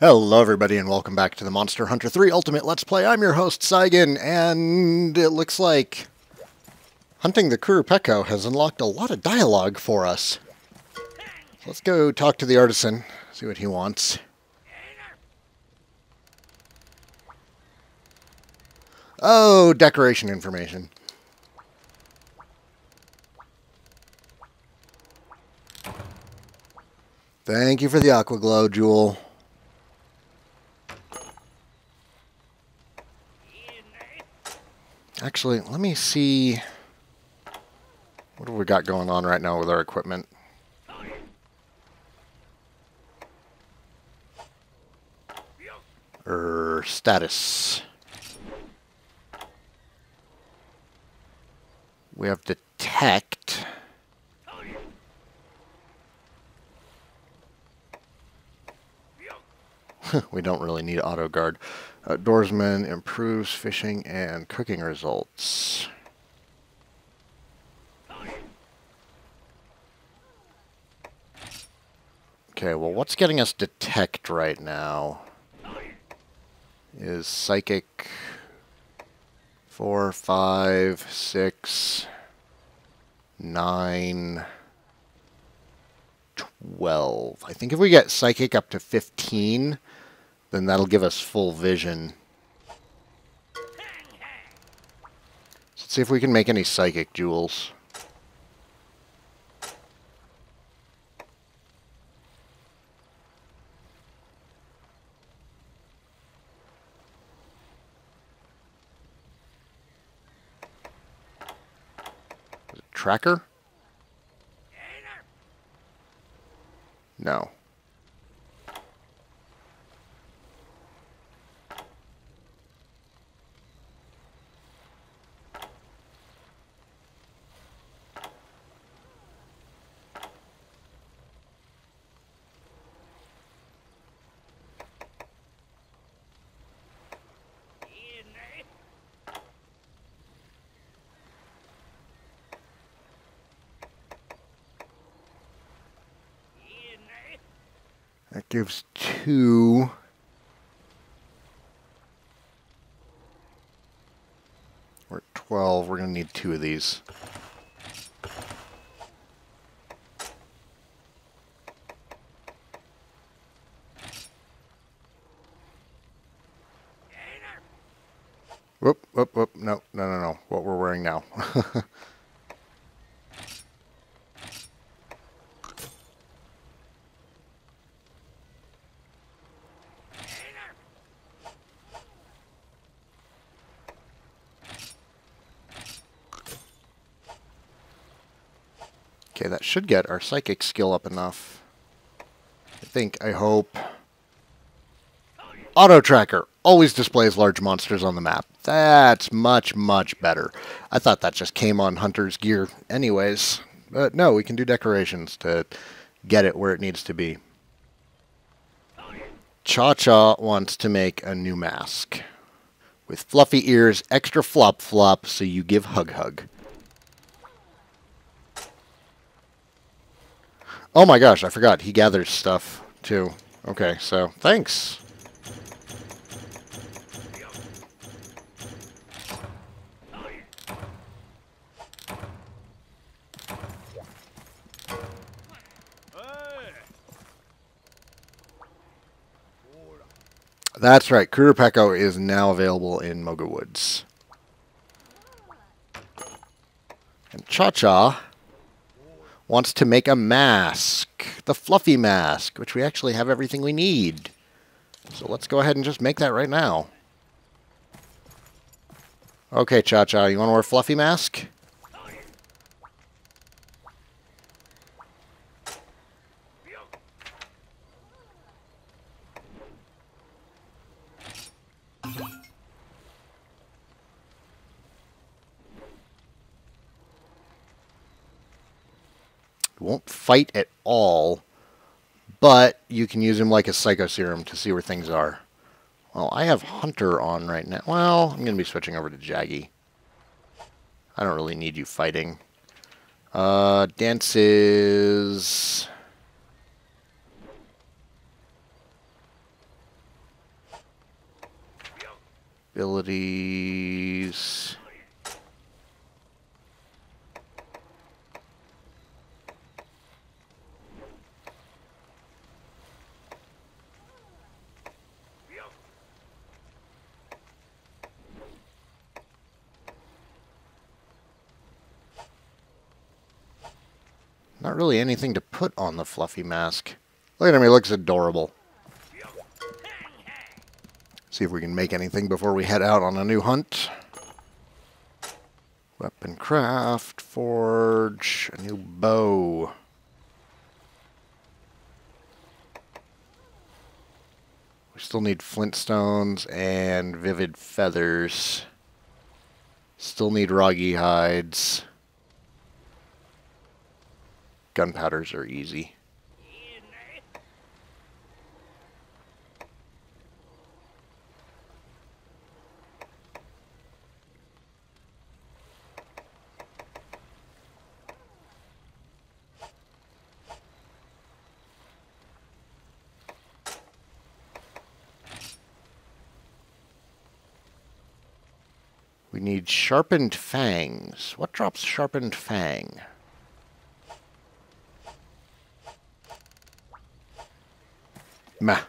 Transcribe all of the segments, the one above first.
Hello, everybody, and welcome back to the Monster Hunter 3 Ultimate Let's Play. I'm your host, Saigan, and it looks like hunting the Qurupeco has unlocked a lot of dialogue for us. Let's go talk to the artisan, see what he wants. Oh, decoration information. Thank you for the aqua glow, Jewel. Actually, let me see. What have we got going on right now with our equipment? Er, status. We have detect. we don't really need auto guard. Outdoorsman improves fishing and cooking results. Okay, well, what's getting us detect right now is psychic four, five, six, nine, twelve. I think if we get psychic up to 15, then that'll give us full vision. Let's see if we can make any psychic jewels. Tracker? No. That gives two. We're at 12. We're going to need two of these. Whoop, whoop, whoop. No, no, no, no. What we're wearing now. Okay, that should get our psychic skill up enough. I think, I hope. Auto tracker always displays large monsters on the map. That's much, much better. I thought that just came on Hunter's gear anyways. But no, we can do decorations to get it where it needs to be. Cha-Cha wants to make a new mask. With fluffy ears, extra flop flop, so you give hug hug Oh my gosh, I forgot. He gathers stuff, too. Okay, so, thanks. That's right. Qurupeco is now available in Moga Woods. And Cha-Cha wants to make a mask. The fluffy mask, which we actually have everything we need. So let's go ahead and just make that right now. Okay, Cha-Cha, you want to wear a fluffy mask? won't fight at all, but you can use him like a Psycho Serum to see where things are. Well, I have Hunter on right now. Well, I'm going to be switching over to Jaggi. I don't really need you fighting. Uh, dances... Abilities... Not really anything to put on the fluffy mask. Look at him, he looks adorable. See if we can make anything before we head out on a new hunt. Weapon craft, forge, a new bow. We still need flintstones and vivid feathers. Still need roggy hides. Gunpowders are easy. We need sharpened fangs. What drops sharpened fang? Meh.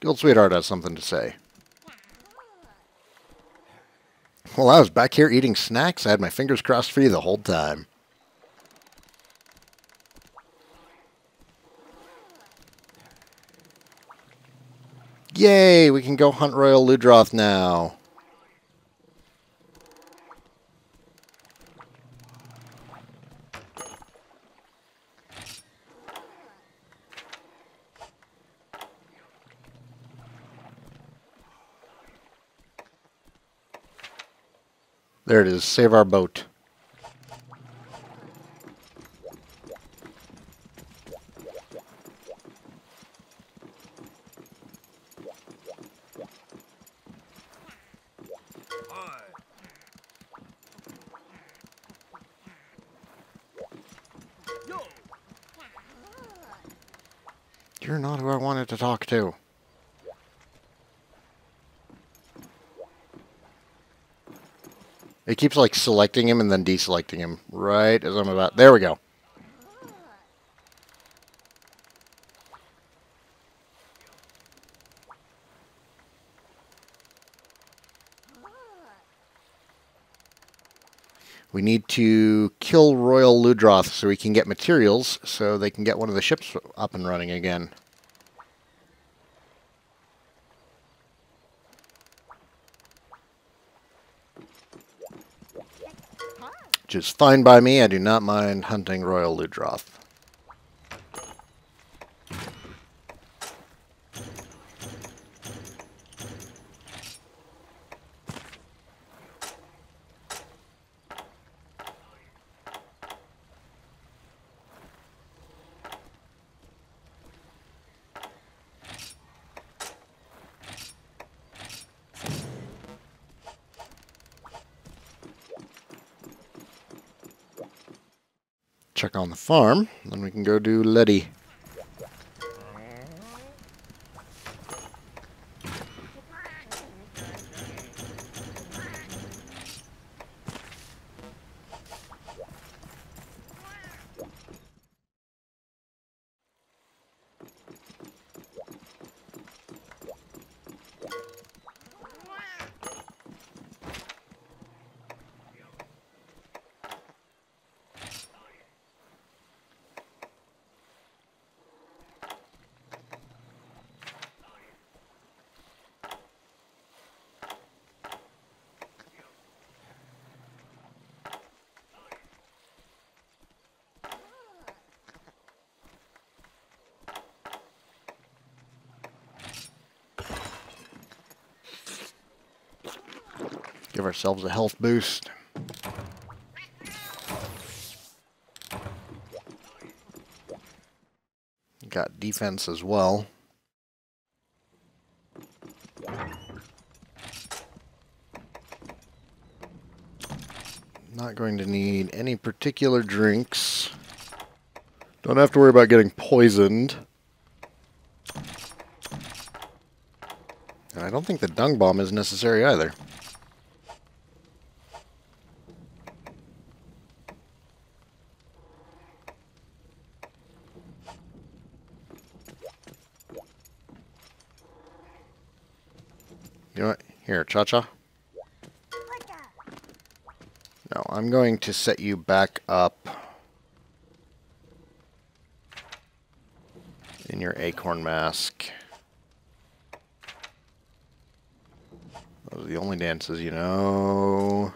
Guild Sweetheart has something to say. Well, I was back here eating snacks. I had my fingers crossed for you the whole time. Yay, we can go hunt Royal Ludroth now. There it is. Save our boat. You're not who I wanted to talk to. Keeps like selecting him and then deselecting him right as I'm about. There we go. We need to kill Royal Ludroth so we can get materials so they can get one of the ships up and running again. Which is fine by me. I do not mind hunting Royal Ludroth. check on the farm. Then we can go do Letty. Give ourselves a health boost. Got defense as well. Not going to need any particular drinks. Don't have to worry about getting poisoned. And I don't think the dung bomb is necessary either. Know what? Here, Cha-Cha. No, I'm going to set you back up in your acorn mask. Those are the only dances you know.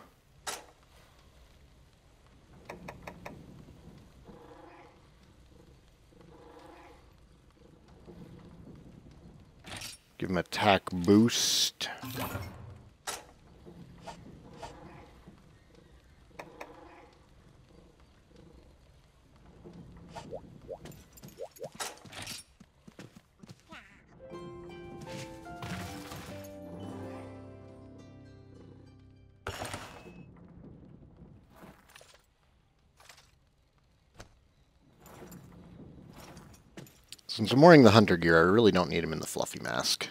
Attack boost. Since I'm wearing the hunter gear, I really don't need him in the fluffy mask.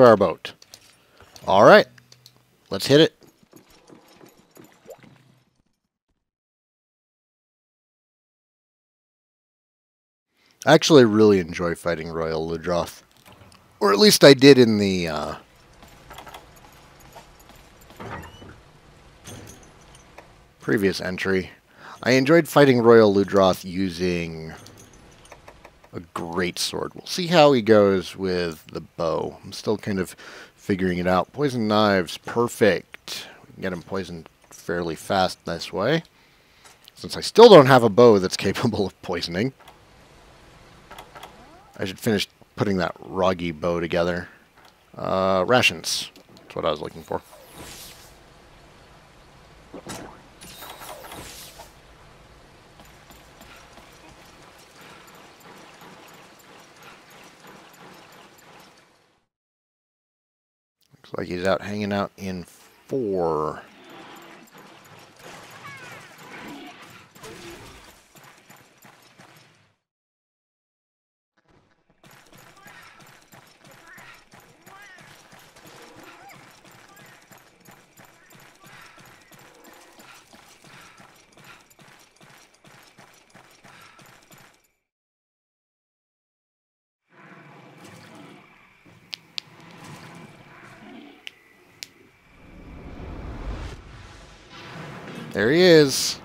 Our boat. All right. Let's hit it. I actually really enjoy fighting Royal Ludroth. Or at least I did in the... Uh, previous entry. I enjoyed fighting Royal Ludroth using a great sword. We'll see how he goes with the bow. I'm still kind of figuring it out. Poison knives, perfect. We can get him poisoned fairly fast this way. Since I still don't have a bow that's capable of poisoning. I should finish putting that Roggy bow together. Uh, rations. That's what I was looking for. Looks like he's out hanging out in four. There he is.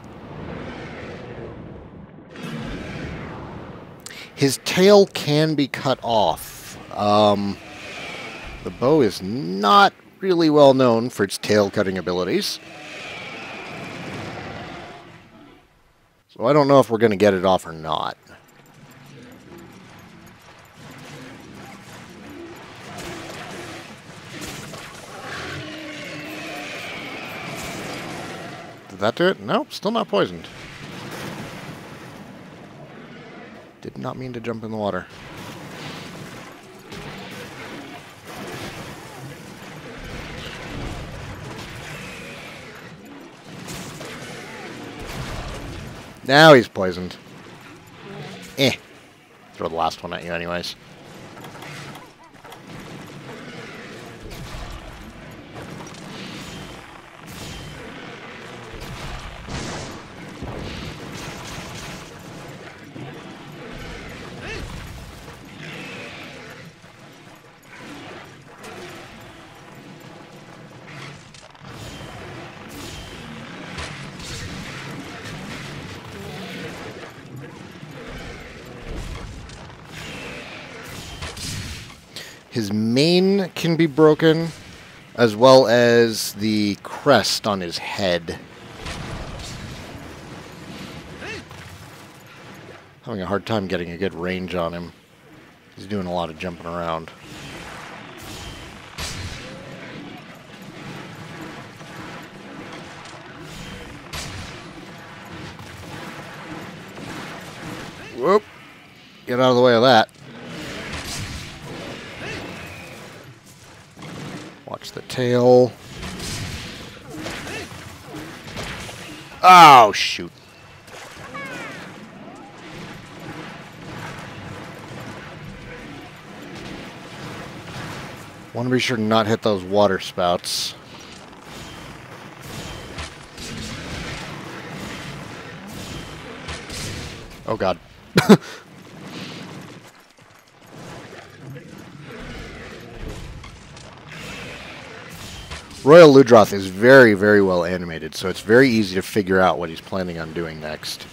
His tail can be cut off. Um, the bow is not really well known for its tail cutting abilities. So I don't know if we're going to get it off or not. Do it? Nope, still not poisoned. Did not mean to jump in the water. Now he's poisoned. Eh. Throw the last one at you anyways. His mane can be broken, as well as the crest on his head. Having a hard time getting a good range on him. He's doing a lot of jumping around. Whoop. Get out of the way of that. tail. Oh, shoot. Want to be sure to not hit those water spouts. Oh god. Royal Ludroth is very, very well animated, so it's very easy to figure out what he's planning on doing next.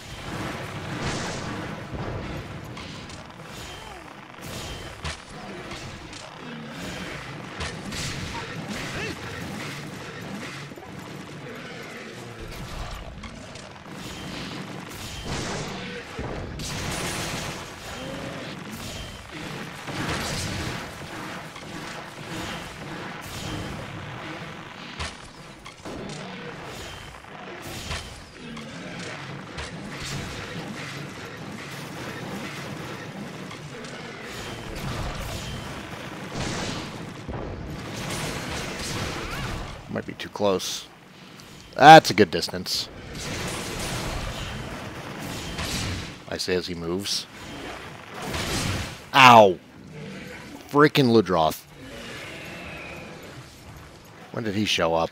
That's a good distance. I say as he moves. Ow! Freaking Ludroth. When did he show up?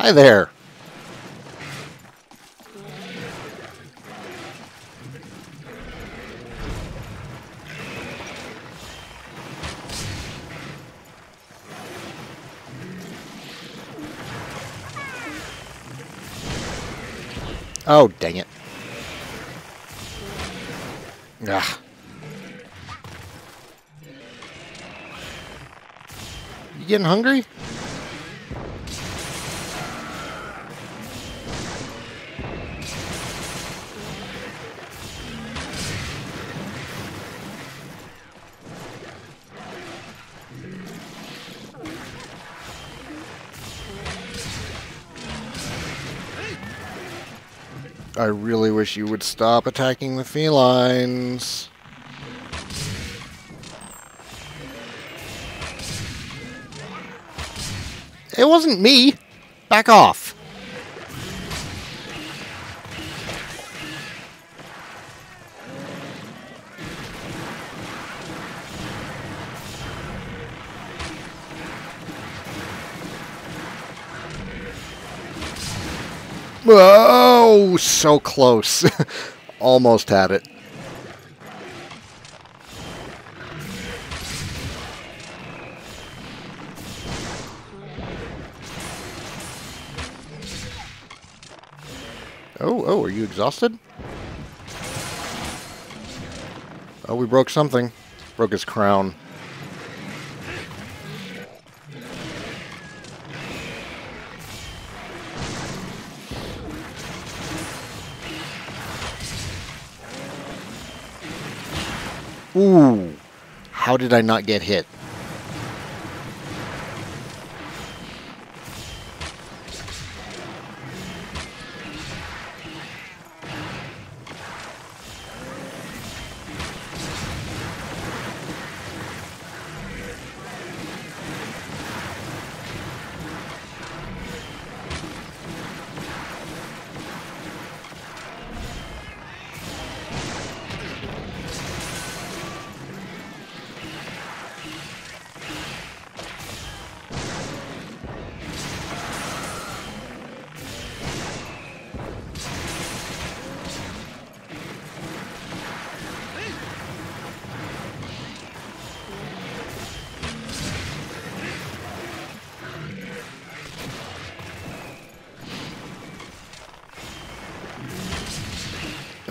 Hi there. Oh, dang it. Ah. You getting hungry? Really wish you would stop attacking the felines. It wasn't me. Back off. Oh, so close. Almost had it. Oh, oh, are you exhausted? Oh, we broke something. Broke his crown. Ooh. How did I not get hit?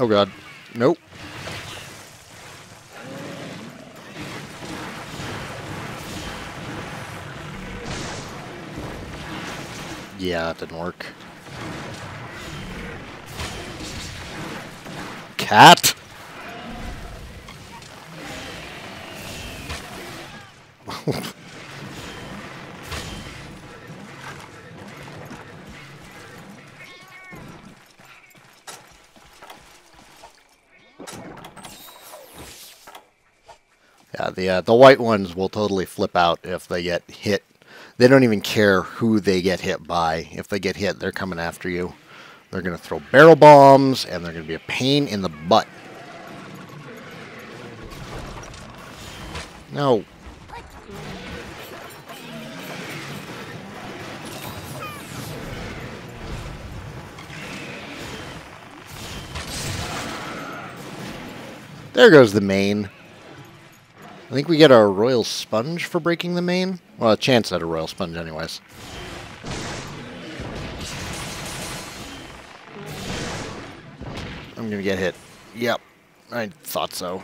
Oh god. Nope. Yeah, that didn't work. Cat? The uh, the white ones will totally flip out if they get hit. They don't even care who they get hit by. If they get hit, they're coming after you. They're going to throw barrel bombs, and they're going to be a pain in the butt. No. There goes the mane. I think we get a royal sponge for breaking the mane. Well, a chance at a royal sponge anyways. I'm gonna get hit. Yep, I thought so.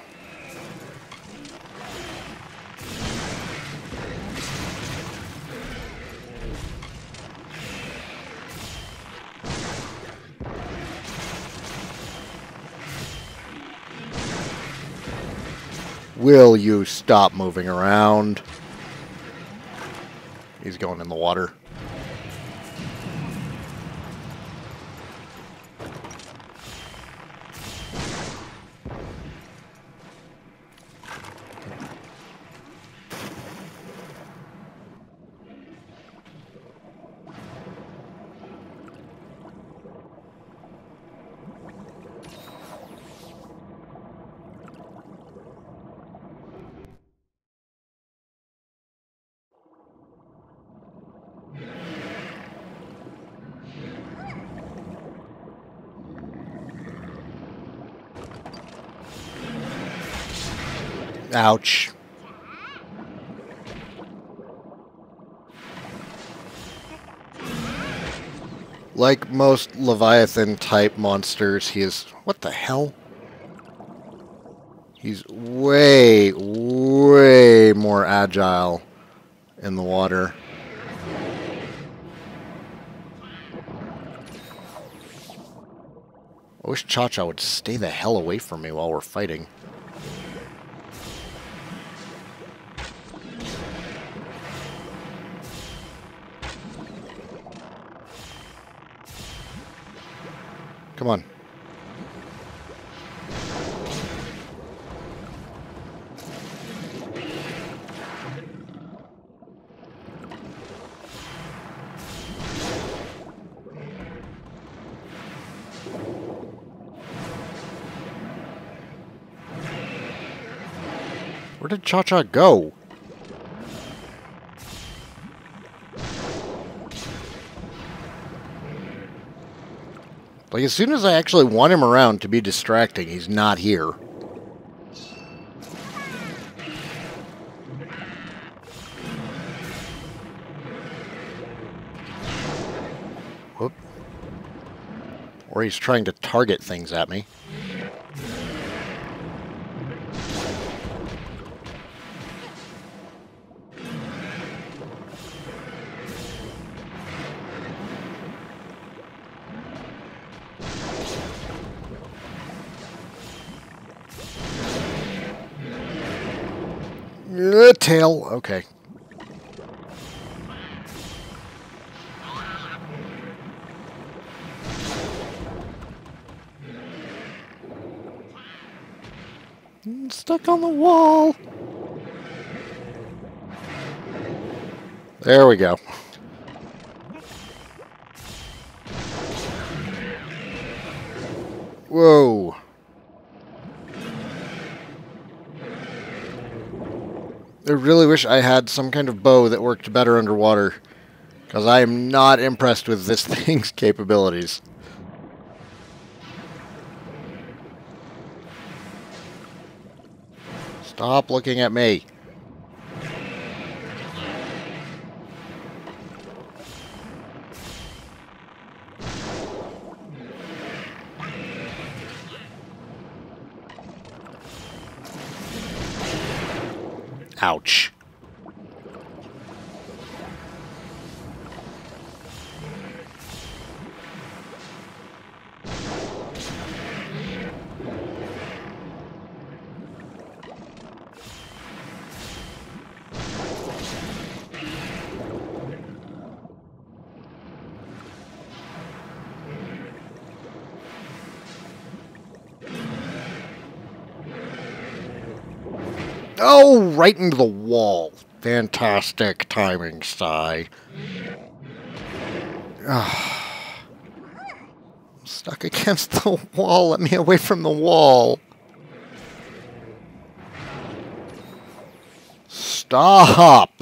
Will you stop moving around? He's going in the water. Ouch. Like most Leviathan type monsters, he is... What the hell? He's way, way more agile in the water. I wish Cha-Cha would stay the hell away from me while we're fighting. Come on. Where did Cha-Cha go? Like, as soon as I actually want him around to be distracting, he's not here. Whoop. Or he's trying to target things at me. Okay. Stuck on the wall. There we go. Wish I had some kind of bow that worked better underwater. Because I am not impressed with this thing's capabilities. Stop looking at me. Ouch. Right into the wall. Fantastic timing, Sai. Ah. stuck against the wall. Let me away from the wall. Stop!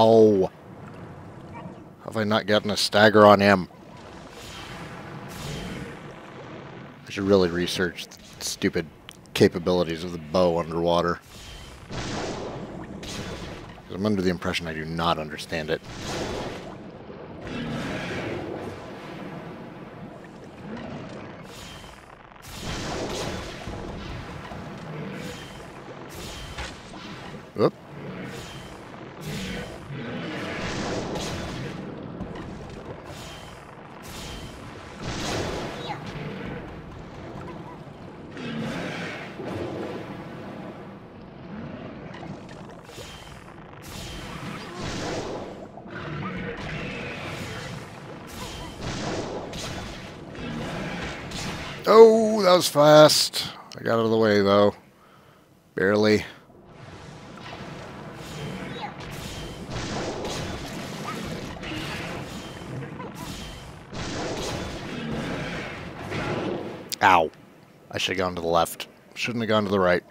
Ow. Have I not gotten a stagger on him? I should really research the stupid capabilities of the bow underwater. I'm under the impression I do not understand it. Oop. Was fast. I got out of the way, though. Barely. Ow. I should have gone to the left. Shouldn't have gone to the right.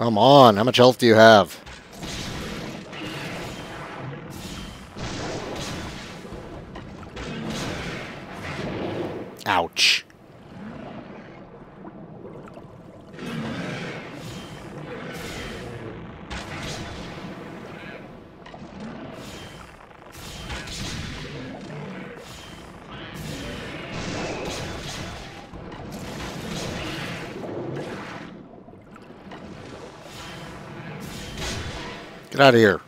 Come on, how much health do you have? Get out of here.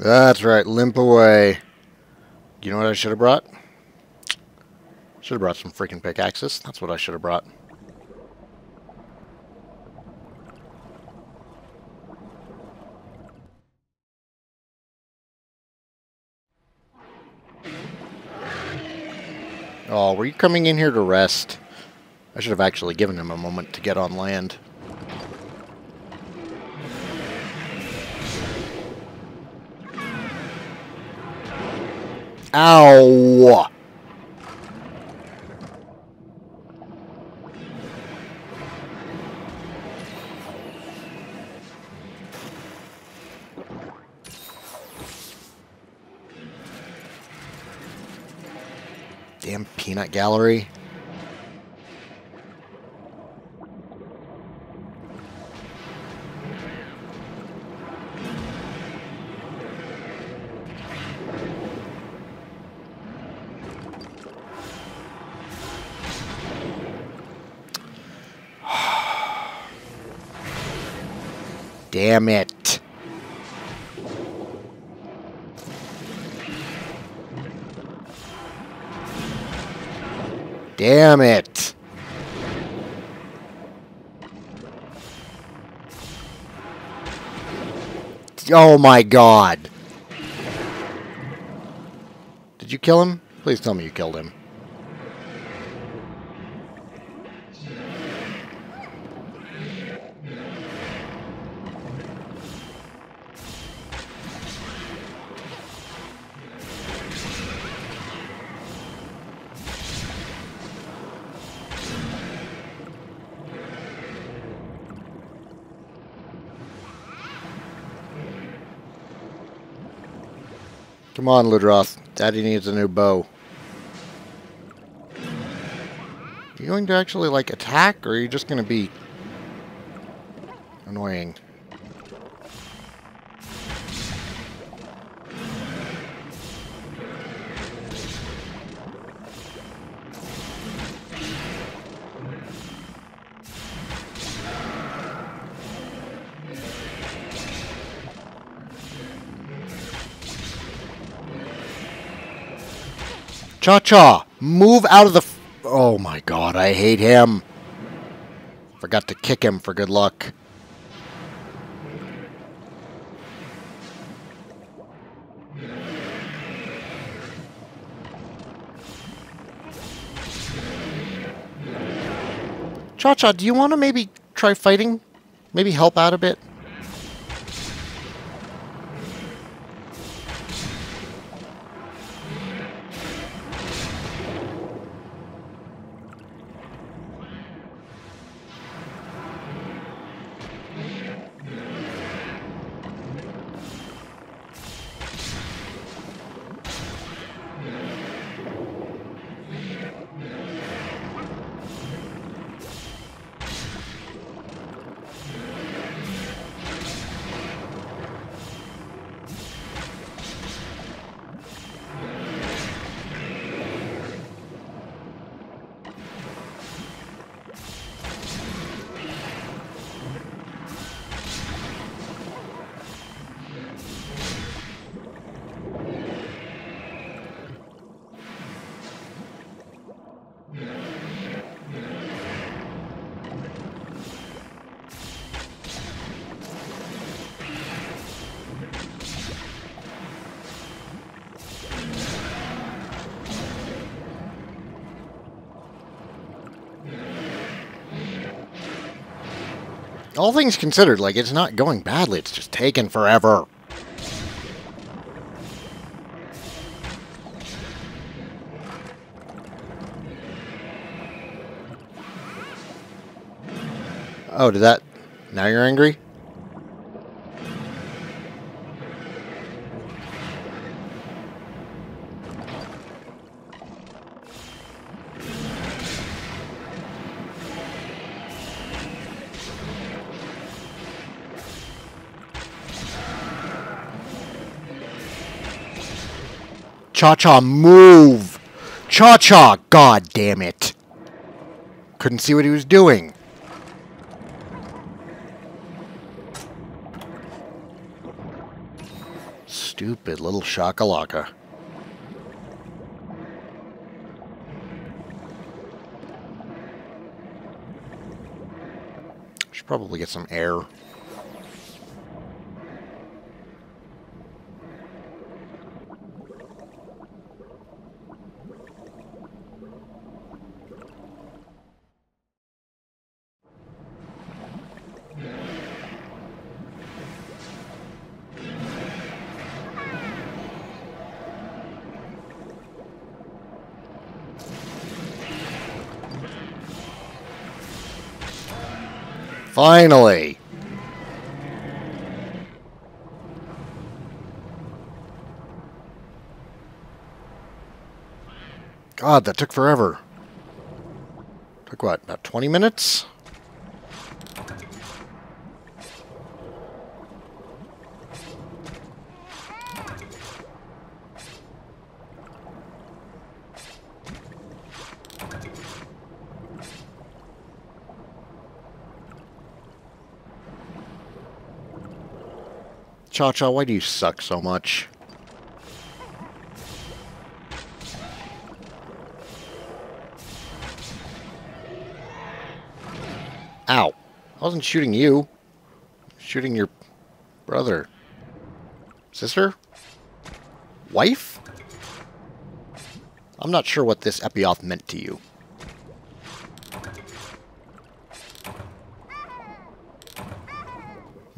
That's right, limp away. You know what I should have brought? Should have brought some freaking pickaxes. That's what I should have brought. Oh, were you coming in here to rest? I should have actually given him a moment to get on land. Ow! Damn peanut gallery. Damn it. Damn it. Oh my god. Did you kill him? Please tell me you killed him. On, Ludroth. Daddy needs a new bow. Are you going to actually, like, attack, or are you just going to be annoying? Cha-Cha, move out of the... oh my god, I hate him. Forgot to kick him for good luck. Cha-Cha, do you want to maybe try fighting? Maybe help out a bit? All things considered, like, it's not going badly. It's just taking forever. Oh, did that... Now you're angry? Cha-Cha, move! Cha-Cha, god damn it. Couldn't see what he was doing. Stupid little shakalaka. Should probably get some air. Finally! God, that took forever. Took what, about 20 minutes? Cha-Cha, why do you suck so much? Ow. I wasn't shooting you. Shooting your brother. Sister? Wife? I'm not sure what this Epioth meant to you.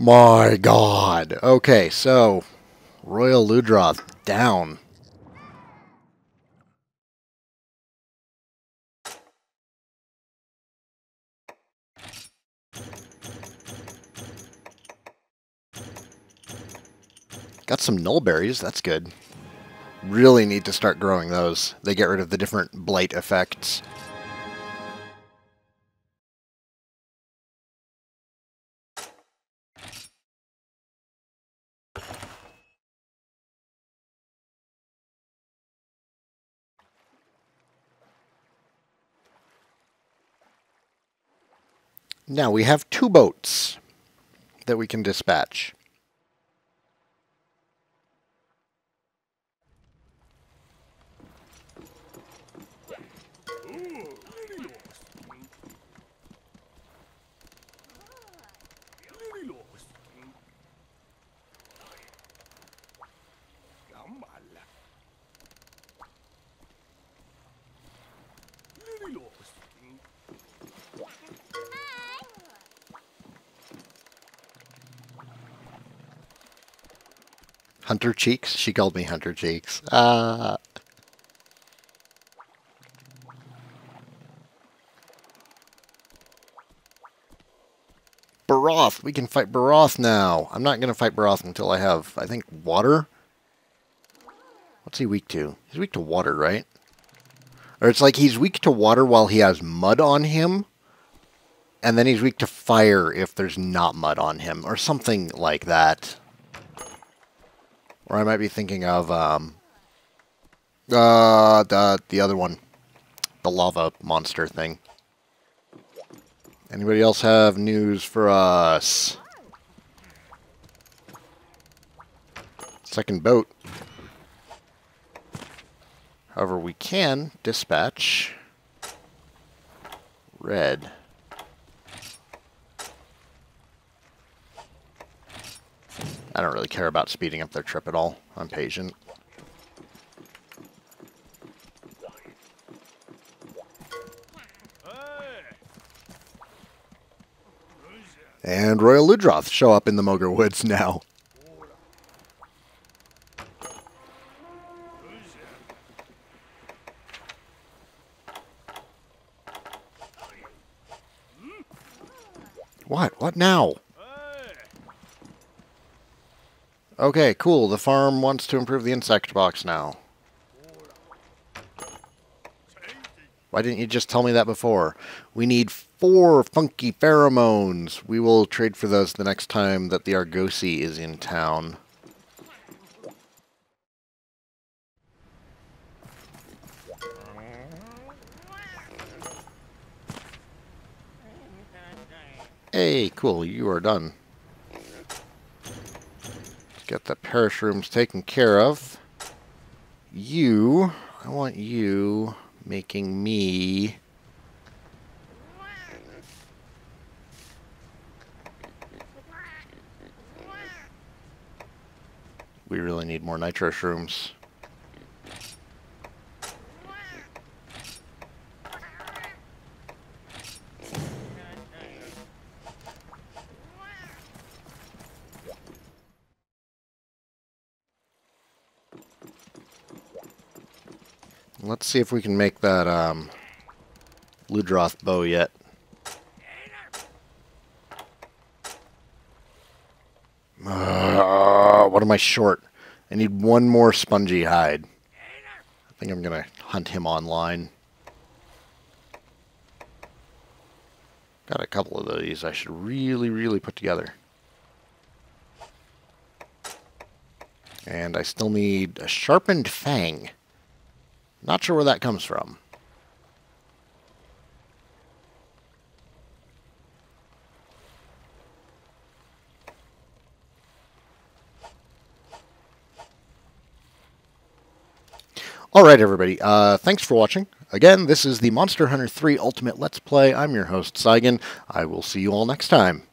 My god. Okay, so Royal Ludroth down. Got some nullberries, that's good. Really need to start growing those. They get rid of the different blight effects. Now we have two boats that we can dispatch. Hunter Cheeks? She called me Hunter Cheeks. Uh... Barroth! We can fight Barroth now! I'm not going to fight Barroth until I have, I think, water? What's he weak to? He's weak to water, right? Or it's like he's weak to water while he has mud on him, and then he's weak to fire if there's not mud on him, or something like that. Or I might be thinking of um, uh, the, the other one. The lava monster thing. Anybody else have news for us? Second boat. However, we can dispatch red. I don't really care about speeding up their trip at all. I'm patient. And Royal Ludroth show up in the Moga Woods now. What? What now? Okay, cool. The farm wants to improve the insect box now. Why didn't you just tell me that before? We need four funky pheromones. We will trade for those the next time that the Argosy is in town. Hey, cool. You are done. Get the parashrooms taken care of. You, I want you making me... We really need more nitro shrooms. see if we can make that um, Ludroth bow yet. Uh, what am I short? I need one more spongy hide. I think I'm going to hunt him online. Got a couple of these I should really, really put together. And I still need a sharpened fang. Not sure where that comes from. All right, everybody. Uh, thanks for watching. Again, this is the Monster Hunter 3 Ultimate Let's Play. I'm your host, Saigan. I will see you all next time.